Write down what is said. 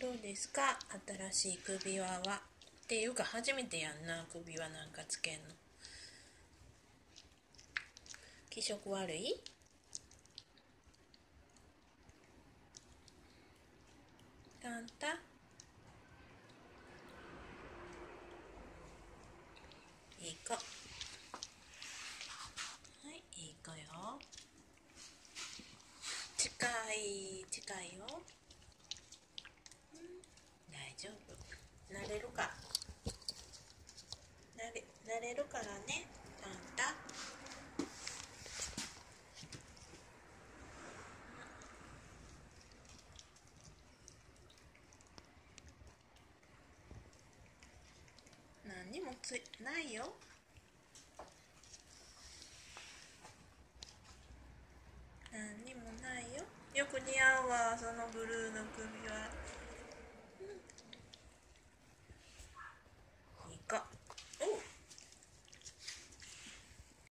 どうですか？新しい首輪は。っていうか初めてやんな。首輪なんかつけんの。気色悪い？タンタ？いい子。はいいい子よ。近い近いよ、夫慣れるか。慣れ慣れるからねタンタ何にもついないよ。何にもないよ。よく似合うわそのブルーの首は、うん、いいか。